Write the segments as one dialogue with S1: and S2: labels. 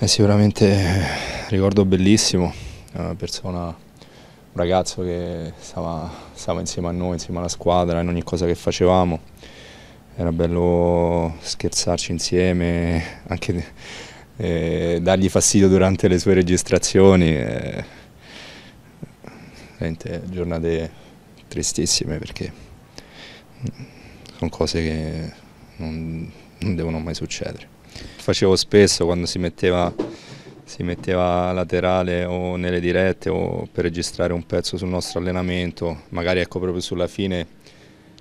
S1: È sicuramente ricordo bellissimo, una persona, un ragazzo che stava, stava, insieme a noi, insieme alla squadra in ogni cosa che facevamo. Era bello scherzarci insieme, anche eh, dargli fastidio durante le sue registrazioni. Eh, veramente giornate tristissime perché sono cose che non, non devono mai succedere facevo spesso quando si metteva, si metteva laterale o nelle dirette o per registrare un pezzo sul nostro allenamento, magari ecco proprio sulla fine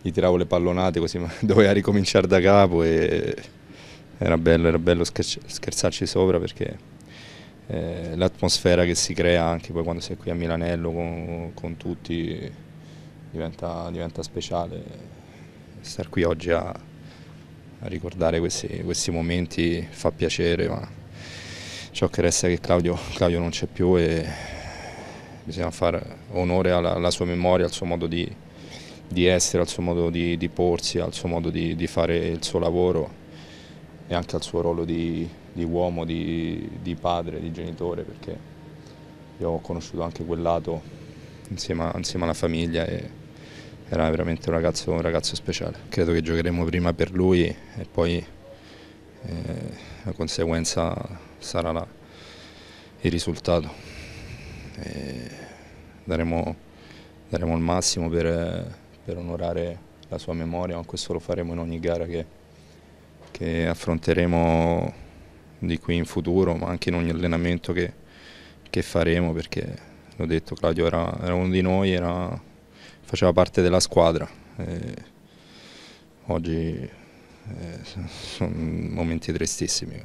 S1: gli tiravo le pallonate così doveva ricominciare da capo e era bello, era bello scherzarci sopra perché eh, l'atmosfera che si crea anche poi quando sei qui a Milanello con, con tutti diventa, diventa speciale. Star qui oggi a, a ricordare questi, questi, momenti fa piacere, ma ciò che resta è che Claudio, Claudio non c'è più e bisogna fare onore alla, alla, sua memoria, al suo modo di, di essere, al suo modo di, di porsi, al suo modo di, di, fare il suo lavoro e anche al suo ruolo di, uomo, di, padre, di genitore, perché io ho conosciuto anche quel lato insieme, insieme alla famiglia e, era veramente un ragazzo, un ragazzo, speciale. Credo che giocheremo prima per lui e poi eh, la conseguenza sarà la, il risultato. Daremo, daremo, il massimo per, per, onorare la sua memoria, ma questo lo faremo in ogni gara che, che affronteremo di qui in futuro, ma anche in ogni allenamento che, che faremo, perché l'ho detto Claudio era, era uno di noi, era faceva parte della squadra. E oggi eh, sono momenti tristissimi.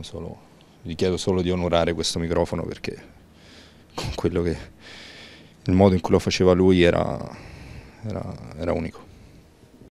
S1: Solo, gli chiedo solo di onorare questo microfono perché con quello che il modo in cui lo faceva lui era, era, era unico.